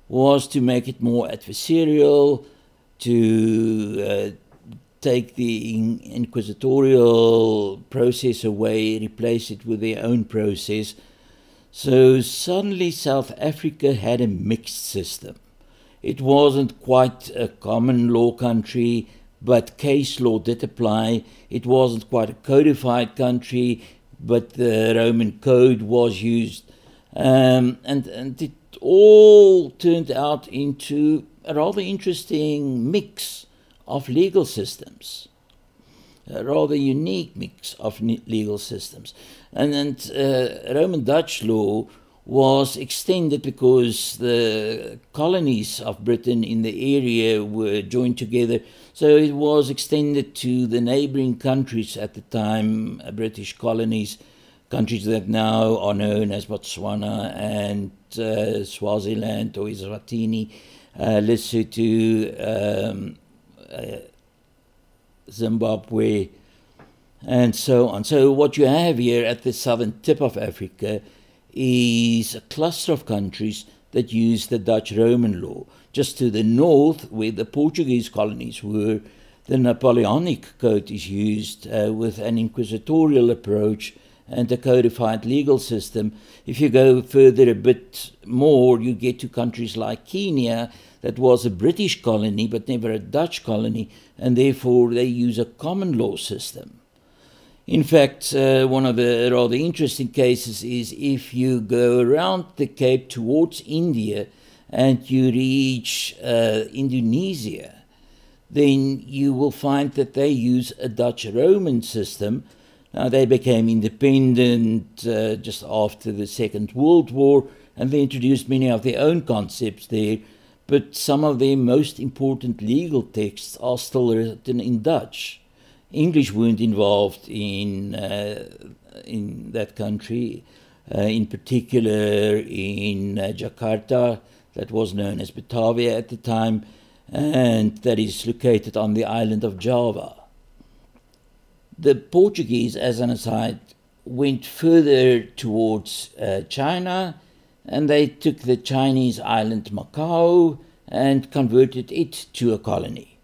was to make it more adversarial, to uh, take the inquisitorial process away, replace it with their own process. So suddenly South Africa had a mixed system. It wasn't quite a common law country but case law did apply. It wasn't quite a codified country, but the Roman code was used. Um, and, and it all turned out into a rather interesting mix of legal systems, a rather unique mix of legal systems. And, and uh, Roman Dutch law was extended because the colonies of Britain in the area were joined together. So it was extended to the neighboring countries at the time, uh, British colonies, countries that now are known as Botswana and uh, Swaziland or Eswatini, uh, Lesotho, um, uh, Zimbabwe, and so on. So what you have here at the southern tip of Africa is a cluster of countries that use the Dutch Roman law. Just to the north, where the Portuguese colonies were, the Napoleonic Code is used uh, with an inquisitorial approach and a codified legal system. If you go further a bit more, you get to countries like Kenya, that was a British colony but never a Dutch colony, and therefore they use a common law system. In fact, uh, one of the rather interesting cases is if you go around the Cape towards India and you reach uh, Indonesia, then you will find that they use a Dutch Roman system. Now, they became independent uh, just after the Second World War and they introduced many of their own concepts there, but some of their most important legal texts are still written in Dutch. English weren't involved in uh, in that country, uh, in particular in uh, Jakarta. That was known as Batavia at the time, and that is located on the island of Java. The Portuguese, as an aside, went further towards uh, China and they took the Chinese island Macau and converted it to a colony.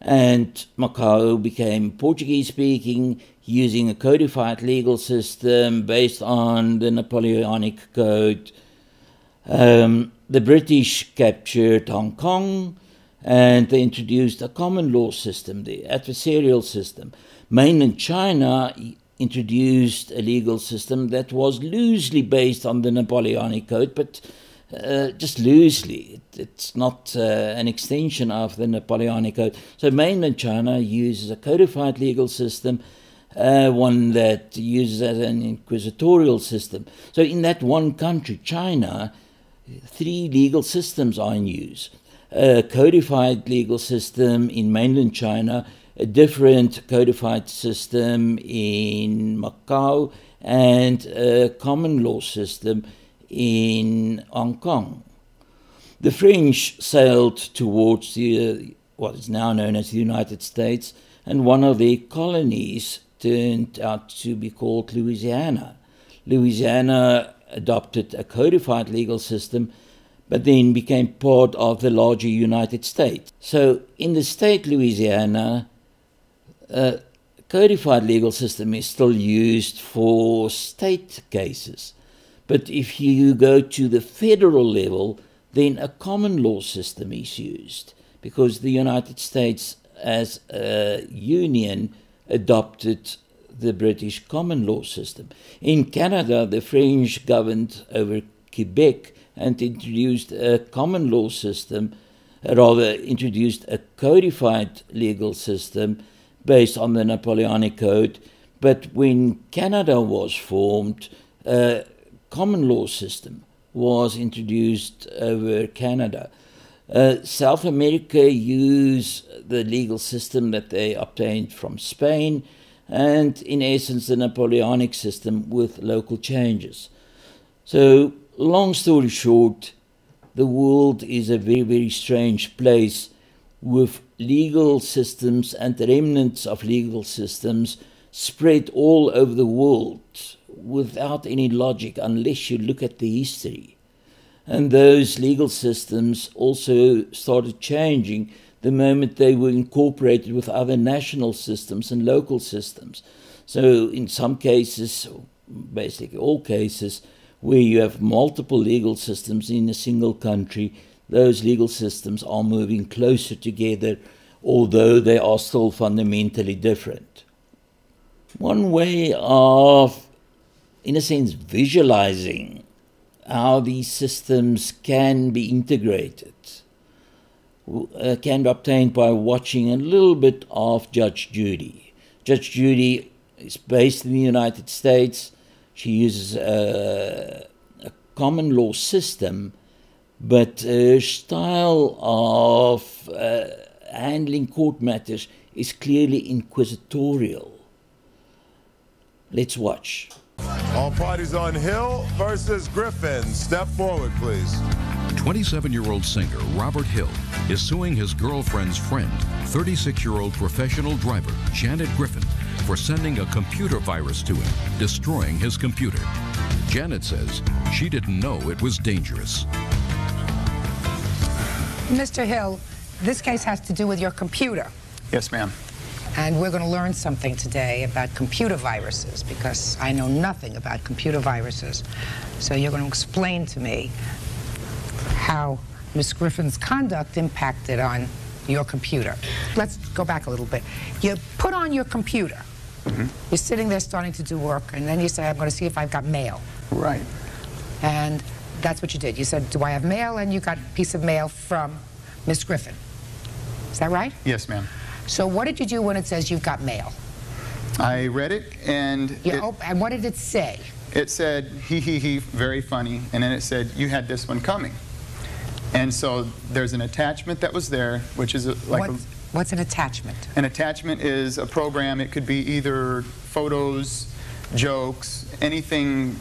And Macau became Portuguese speaking using a codified legal system based on the Napoleonic Code. Um, the British captured Hong Kong and they introduced a common law system, the adversarial system. Mainland China introduced a legal system that was loosely based on the Napoleonic Code, but uh, just loosely. It, it's not uh, an extension of the Napoleonic Code. So mainland China uses a codified legal system, uh, one that uses an inquisitorial system. So in that one country, China, three legal systems are in use. A codified legal system in mainland China a different codified system in Macau and a common law system in Hong Kong. The French sailed towards the, uh, what is now known as the United States, and one of their colonies turned out to be called Louisiana. Louisiana adopted a codified legal system, but then became part of the larger United States. So, in the state Louisiana, a codified legal system is still used for state cases. But if you go to the federal level, then a common law system is used because the United States, as a union, adopted the British common law system. In Canada, the French governed over Quebec and introduced a common law system, rather, introduced a codified legal system based on the Napoleonic Code. But when Canada was formed, a common law system was introduced over Canada. Uh, South America used the legal system that they obtained from Spain and, in essence, the Napoleonic system with local changes. So, long story short, the world is a very, very strange place with legal systems and remnants of legal systems spread all over the world without any logic unless you look at the history. And those legal systems also started changing the moment they were incorporated with other national systems and local systems. So, in some cases, basically all cases, where you have multiple legal systems in a single country, those legal systems are moving closer together, although they are still fundamentally different. One way of, in a sense, visualizing how these systems can be integrated uh, can be obtained by watching a little bit of Judge Judy. Judge Judy is based in the United States. She uses a, a common law system but her style of uh, handling court matters is clearly inquisitorial. Let's watch. All parties on Hill versus Griffin. Step forward, please. 27 year old singer Robert Hill is suing his girlfriend's friend, 36 year old professional driver Janet Griffin, for sending a computer virus to him, destroying his computer. Janet says she didn't know it was dangerous. Mr. Hill, this case has to do with your computer. Yes, ma'am. And we're going to learn something today about computer viruses because I know nothing about computer viruses. So you're going to explain to me how Miss Griffin's conduct impacted on your computer. Let's go back a little bit. You put on your computer. Mm -hmm. You're sitting there starting to do work, and then you say, I'm going to see if I've got mail. Right. And that's what you did. You said, do I have mail? And you got a piece of mail from Miss Griffin. Is that right? Yes, ma'am. So what did you do when it says you've got mail? I read it and... It, and what did it say? It said, he, he, he, very funny. And then it said, you had this one coming. And so there's an attachment that was there, which is a, like what's, a, what's an attachment? An attachment is a program. It could be either photos, jokes, anything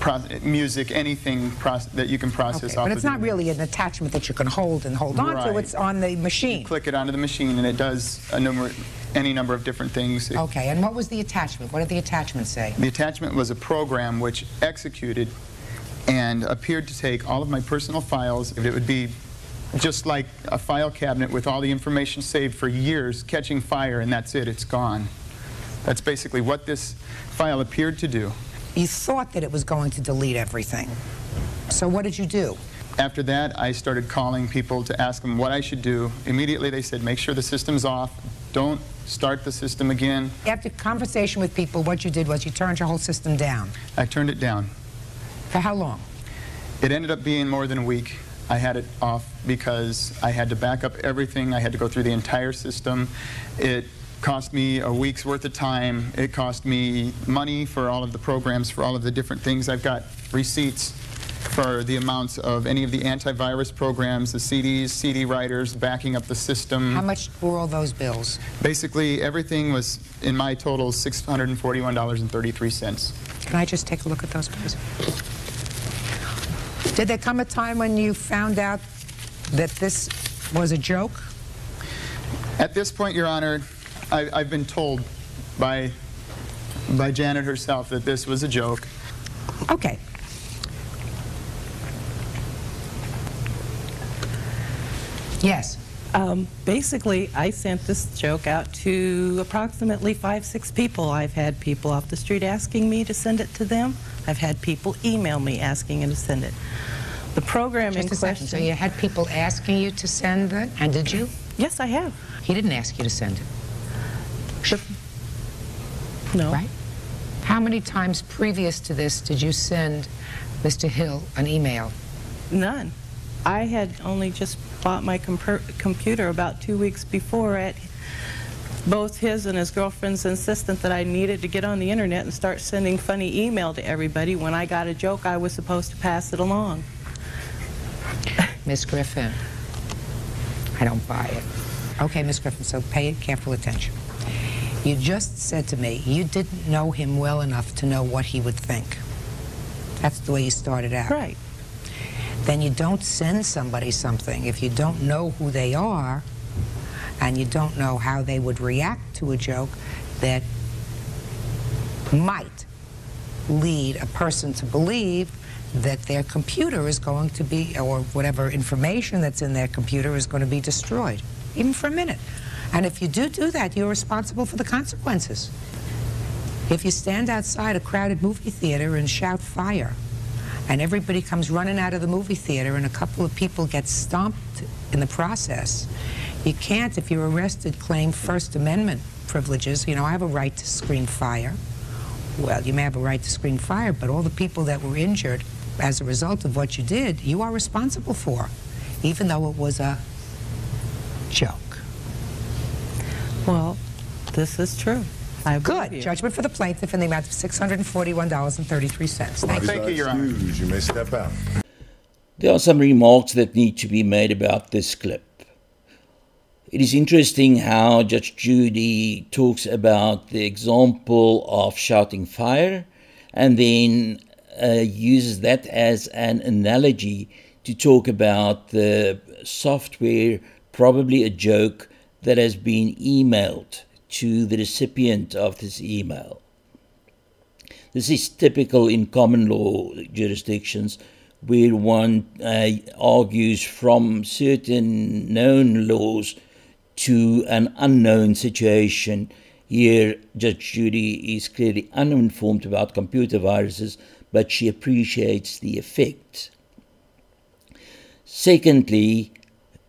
pro- music, anything that you can process Okay, off but it's not really an attachment that you can hold and hold on to. It's on the machine. click it onto the machine and it does a number, any number of different things. Okay, and what was the attachment? What did the attachment say? The attachment was a program which executed and appeared to take all of my personal files. It would be just like a file cabinet with all the information saved for years, catching fire, and that's it, it's gone. That's basically what this file appeared to do. You thought that it was going to delete everything. So what did you do? After that, I started calling people to ask them what I should do. Immediately, they said, make sure the system's off. Don't start the system again. After conversation with people, what you did was you turned your whole system down. I turned it down. For how long? It ended up being more than a week. I had it off because I had to back up everything. I had to go through the entire system. It cost me a week's worth of time. It cost me money for all of the programs, for all of the different things. I've got receipts for the amounts of any of the antivirus programs, the CDs, CD writers, backing up the system. How much were all those bills? Basically, everything was, in my total, $641.33. Can I just take a look at those, please? Did there come a time when you found out that this was a joke? At this point, Your Honor, I, I've been told by, by Janet herself that this was a joke. Okay. Yes. Um, basically, I sent this joke out to approximately five, six people. I've had people off the street asking me to send it to them. I've had people email me asking me to send it. The program in Just a second. So you had people asking you to send it, and did you? Yes, I have. He didn't ask you to send it, No. right? How many times previous to this did you send Mr. Hill an email? None. I had only just bought my comper- computer about two weeks before at both his and his girlfriend's insistent that I needed to get on the internet and start sending funny email to everybody. When I got a joke, I was supposed to pass it along. Miss Griffin, I don't buy it. Okay, Miss Griffin, so pay careful attention. You just said to me you didn't know him well enough to know what he would think. That's the way you started out. Right. Then you don't send somebody something if you don't know who they are and you don't know how they would react to a joke that might lead a person to believe that their computer is going to be, or whatever information that's in their computer is going to be destroyed, even for a minute. And if you do do that, you're responsible for the consequences. If you stand outside a crowded movie theater and shout fire, and everybody comes running out of the movie theater and a couple of people get stomped in the process, you can't, if you're arrested, claim First Amendment privileges. You know, I have a right to screen fire. Well, you may have a right to screen fire, but all the people that were injured as a result of what you did, you are responsible for, even though it was a joke. Well, this is true. I Good. you. Judgment for the plaintiff in the amount of $641.33. Thank you. Thank you, Your Honor. You may step out. There are some remarks that need to be made about this clip. It is interesting how Judge Judy talks about the example of shouting fire and then uh, uses that as an analogy to talk about the software, probably a joke that has been emailed to the recipient of this email. This is typical in common law jurisdictions where one uh, argues from certain known laws to an unknown situation. Here, Judge Judy is clearly uninformed about computer viruses, but she appreciates the effect. Secondly,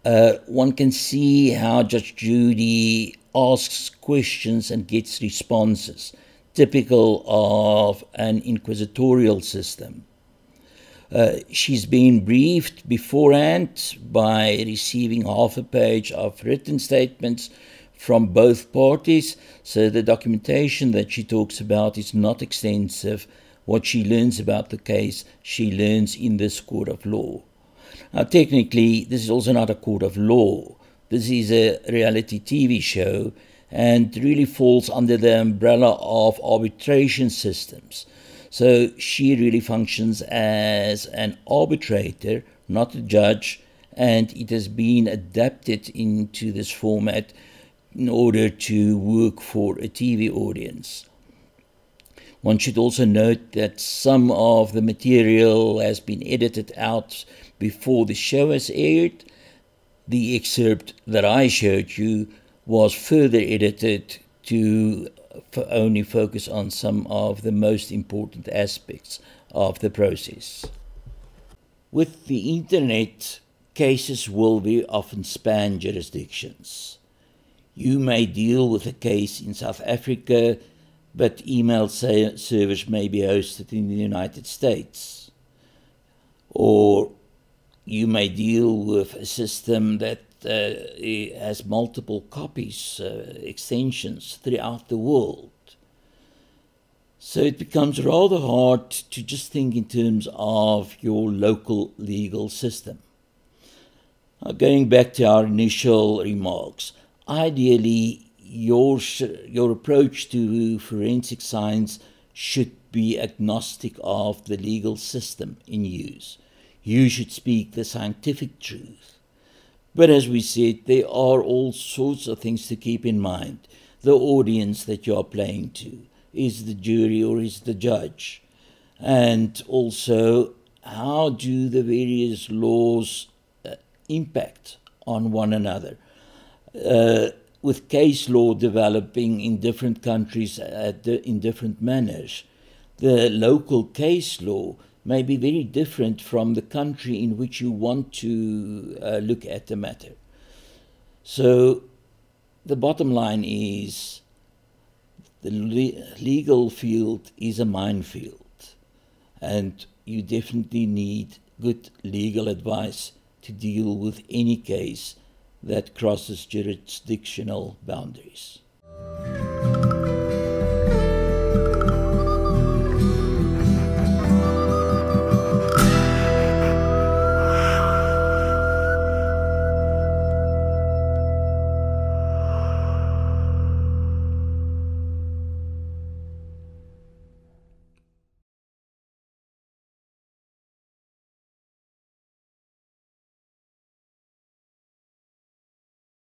uh, one can see how Judge Judy asks questions and gets responses, typical of an inquisitorial system. Uh, she's been briefed beforehand by receiving half a page of written statements from both parties, so the documentation that she talks about is not extensive. What she learns about the case, she learns in this court of law. Now, technically, this is also not a court of law. This is a reality TV show and really falls under the umbrella of arbitration systems. So she really functions as an arbitrator, not a judge, and it has been adapted into this format in order to work for a TV audience. One should also note that some of the material has been edited out before the show has aired. The excerpt that I showed you was further edited to only focus on some of the most important aspects of the process. With the internet, cases will very often span jurisdictions. You may deal with a case in South Africa but email service may be hosted in the United States. Or you may deal with a system that uh, has multiple copies, uh, extensions throughout the world. So it becomes rather hard to just think in terms of your local legal system. Now, going back to our initial remarks, ideally your your approach to forensic science should be agnostic of the legal system in use. You should speak the scientific truth. But as we said, there are all sorts of things to keep in mind. The audience that you are playing to is the jury or is the judge, and also how do the various laws uh, impact on one another. Uh, with case law developing in different countries the, in different manners, the local case law may be very different from the country in which you want to uh, look at the matter. So, the bottom line is the le- legal field is a minefield, and you definitely need good legal advice to deal with any case that crosses jurisdictional boundaries.